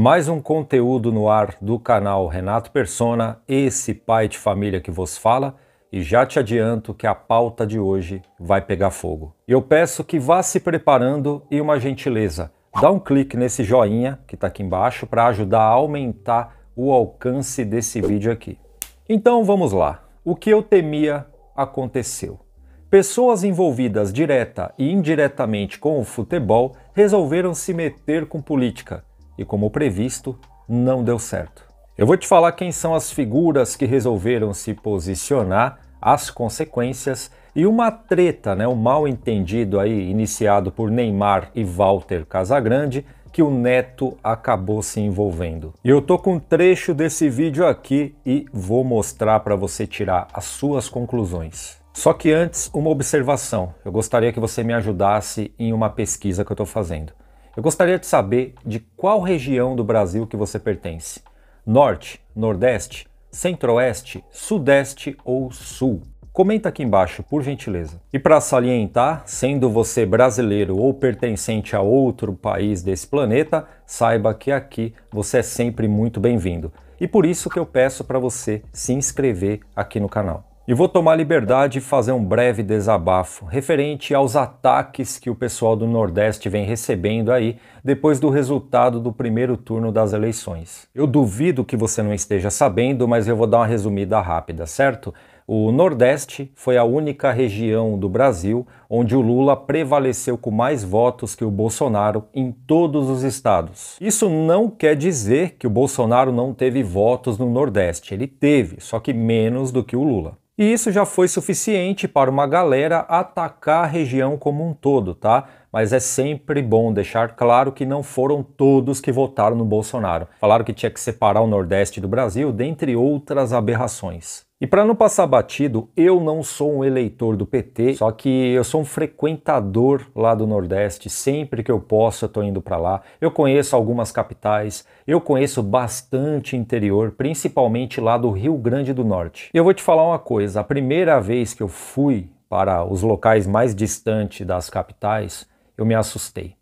Mais um conteúdo no ar do canal Renato Persona, esse pai de família que vos fala, e já te adianto que a pauta de hoje vai pegar fogo. Eu peço que vá se preparando e uma gentileza, dá um clique nesse joinha que está aqui embaixo para ajudar a aumentar o alcance desse vídeo aqui. Então vamos lá. O que eu temia aconteceu. Pessoas envolvidas direta e indiretamente com o futebol resolveram se meter com política e, como previsto, não deu certo. Eu vou te falar quem são as figuras que resolveram se posicionar, as consequências e uma treta, né, um mal entendido aí iniciado por Neymar e Walter Casagrande que o Neto acabou se envolvendo. E eu tô com um trecho desse vídeo aqui e vou mostrar para você tirar as suas conclusões. Só que antes, uma observação. Eu gostaria que você me ajudasse em uma pesquisa que eu estou fazendo. Eu gostaria de saber de qual região do Brasil que você pertence. Norte, Nordeste, Centro-Oeste, Sudeste ou Sul? Comenta aqui embaixo, por gentileza. E para salientar, sendo você brasileiro ou pertencente a outro país desse planeta, saiba que aqui você é sempre muito bem-vindo. E por isso que eu peço para você se inscrever aqui no canal. E vou tomar liberdade de fazer um breve desabafo referente aos ataques que o pessoal do Nordeste vem recebendo aí depois do resultado do primeiro turno das eleições. Eu duvido que você não esteja sabendo, mas eu vou dar uma resumida rápida, certo? O Nordeste foi a única região do Brasil onde o Lula prevaleceu com mais votos que o Bolsonaro em todos os estados. Isso não quer dizer que o Bolsonaro não teve votos no Nordeste. Ele teve, só que menos do que o Lula. E isso já foi suficiente para uma galera atacar a região como um todo, tá? Mas é sempre bom deixar claro que não foram todos que votaram no Bolsonaro. Falaram que tinha que separar o Nordeste do Brasil, dentre outras aberrações. E para não passar batido, eu não sou um eleitor do PT, só que eu sou um frequentador lá do Nordeste. Sempre que eu posso, eu estou indo para lá. Eu conheço algumas capitais, eu conheço bastante interior, principalmente lá do Rio Grande do Norte. E eu vou te falar uma coisa: a primeira vez que eu fui para os locais mais distantes das capitais, eu me assustei.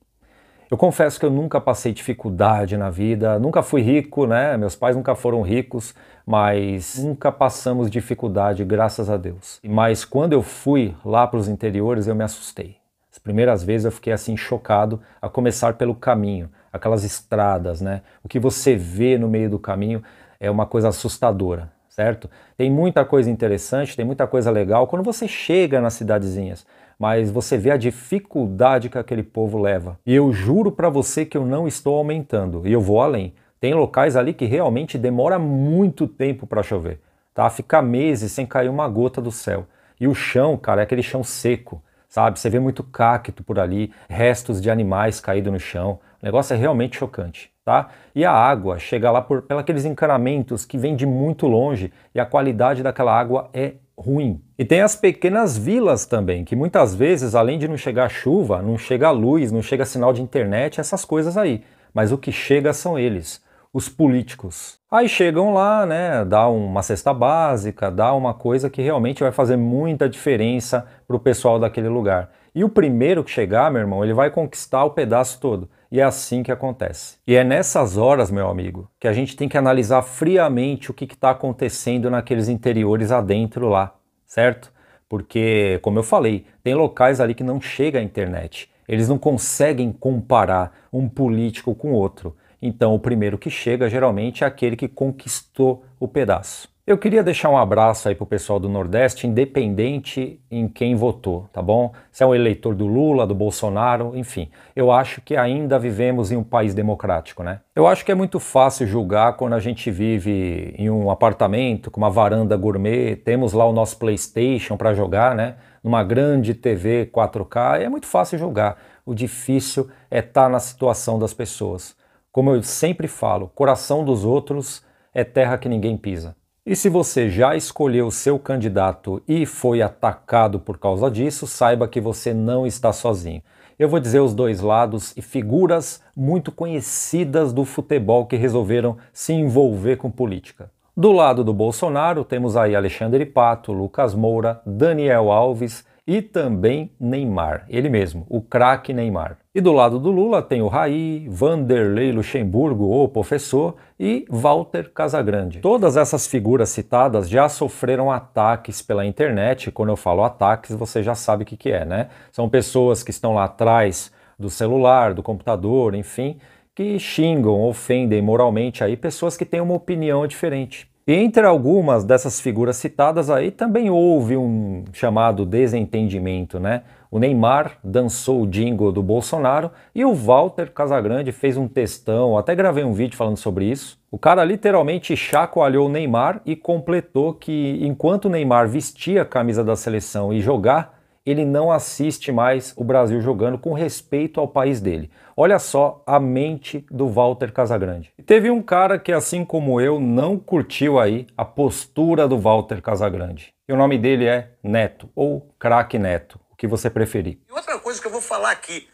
Eu confesso que eu nunca passei dificuldade na vida, nunca fui rico, né? Meus pais nunca foram ricos, mas nunca passamos dificuldade, graças a Deus. Mas quando eu fui lá para os interiores, eu me assustei. As primeiras vezes eu fiquei assim chocado, a começar pelo caminho, aquelas estradas, né? O que você vê no meio do caminho é uma coisa assustadora, certo? Tem muita coisa interessante, tem muita coisa legal quando você chega nas cidadezinhas mas você vê a dificuldade que aquele povo leva. E eu juro para você que eu não estou aumentando, e eu vou além. Tem locais ali que realmente demora muito tempo para chover, tá? Fica meses sem cair uma gota do céu. E o chão, cara, é aquele chão seco, sabe? Você vê muito cacto por ali, restos de animais caídos no chão. O negócio é realmente chocante, tá? E a água chega lá por pelos encanamentos que vêm de muito longe e a qualidade daquela água é ruim. E tem as pequenas vilas também, que muitas vezes, além de não chegar chuva, não chega luz, não chega sinal de internet, essas coisas aí. Mas o que chega são eles, os políticos. Aí chegam lá, né, dá uma cesta básica, dá uma coisa que realmente vai fazer muita diferença para o pessoal daquele lugar. E o primeiro que chegar, meu irmão, ele vai conquistar o pedaço todo. E é assim que acontece. E é nessas horas, meu amigo, que a gente tem que analisar friamente o que está acontecendo naqueles interiores adentro lá, certo? Porque, como eu falei, tem locais ali que não chega a internet. Eles não conseguem comparar um político com outro. Então, o primeiro que chega geralmente é aquele que conquistou o pedaço. Eu queria deixar um abraço aí pro pessoal do Nordeste, independente em quem votou, tá bom? Se é um eleitor do Lula, do Bolsonaro, enfim. Eu acho que ainda vivemos em um país democrático, né? Eu acho que é muito fácil julgar quando a gente vive em um apartamento com uma varanda gourmet, temos lá o nosso PlayStation para jogar, né? Numa grande TV 4K, é muito fácil julgar. O difícil é estar tá na situação das pessoas. Como eu sempre falo, coração dos outros é terra que ninguém pisa. E se você já escolheu seu candidato e foi atacado por causa disso, saiba que você não está sozinho. Eu vou dizer os dois lados e figuras muito conhecidas do futebol que resolveram se envolver com política. Do lado do Bolsonaro, temos aí Alexandre Pato, Lucas Moura, Daniel Alves e também Neymar, ele mesmo, o craque Neymar. E do lado do Lula tem o Raí, Vanderlei Luxemburgo, o professor, e Walter Casagrande. Todas essas figuras citadas já sofreram ataques pela internet. Quando eu falo ataques, você já sabe o que, que é, né? São pessoas que estão lá atrás do celular, do computador, enfim, que xingam, ofendem moralmente aí pessoas que têm uma opinião diferente. E entre algumas dessas figuras citadas aí também houve um chamado desentendimento, né? O Neymar dançou o jingle do Bolsonaro e o Walter Casagrande fez um textão, até gravei um vídeo falando sobre isso. O cara literalmente chacoalhou o Neymar e completou que enquanto o Neymar vestia a camisa da seleção e jogar, ele não assiste mais o Brasil jogando com respeito ao país dele. Olha só a mente do Walter Casagrande. Teve um cara que, assim como eu, não curtiu aí a postura do Walter Casagrande. E o nome dele é Neto, ou Craque Neto, o que você preferir. E outra coisa que eu vou falar aqui,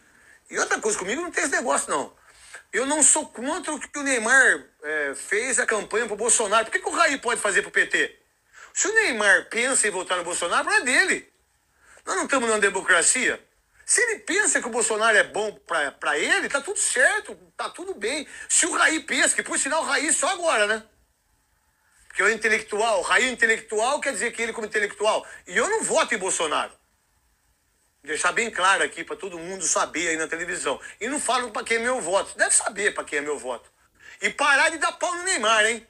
e outra coisa comigo não tem esse negócio não. Eu não sou contra o que o Neymar é, fez a campanha pro Bolsonaro. Por que, que o Raí pode fazer pro PT? Se o Neymar pensa em votar no Bolsonaro, é dele. Nós não estamos numa democracia. Se ele pensa que o Bolsonaro é bom para ele, tá tudo certo, tá tudo bem. Se o Raí pensa, que por sinal o Raí só agora, né? Porque o intelectual, o Raí intelectual quer dizer que ele como intelectual. E eu não voto em Bolsonaro. Deixar bem claro aqui para todo mundo saber aí na televisão. E não falo para quem é meu voto. Deve saber para quem é meu voto. E parar de dar pau no Neymar, hein?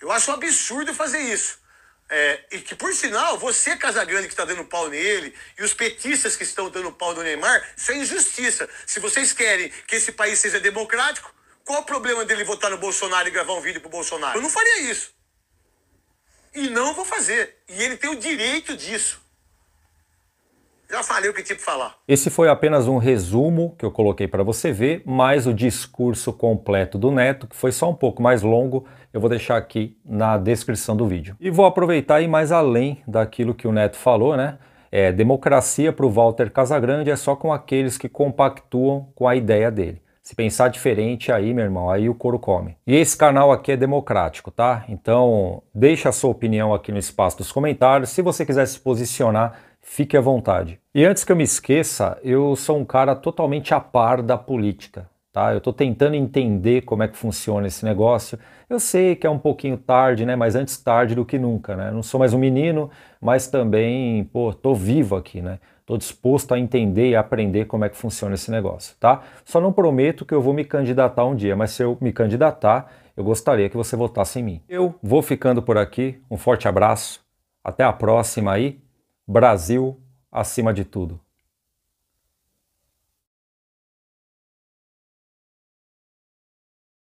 Eu acho um absurdo fazer isso. É, e que, por sinal, você, Casagrande, que está dando pau nele, e os petistas que estão dando pau no Neymar, isso é injustiça. Se vocês querem que esse país seja democrático, qual o problema dele votar no Bolsonaro e gravar um vídeo pro Bolsonaro? Eu não faria isso. E não vou fazer. E ele tem o direito disso. Já falei o que tinha que falar. Esse foi apenas um resumo que eu coloquei para você ver, mais o discurso completo do Neto, que foi só um pouco mais longo, eu vou deixar aqui na descrição do vídeo. E vou aproveitar e ir mais além daquilo que o Neto falou, né? É, democracia para o Walter Casagrande é só com aqueles que compactuam com a ideia dele. Se pensar diferente aí, meu irmão, aí o couro come. E esse canal aqui é democrático, tá? Então, deixa a sua opinião aqui no espaço dos comentários. Se você quiser se posicionar, fique à vontade. E antes que eu me esqueça, eu sou um cara totalmente a par da política. Tá? Eu estou tentando entender como é que funciona esse negócio. Eu sei que é um pouquinho tarde, né? Mas antes tarde do que nunca, né? não sou mais um menino, mas também, pô, tô vivo aqui, né? Tô disposto a entender e aprender como é que funciona esse negócio, tá? Só não prometo que eu vou me candidatar um dia, mas se eu me candidatar, eu gostaria que você votasse em mim. Eu vou ficando por aqui. Um forte abraço. Até a próxima aí. Brasil acima de tudo.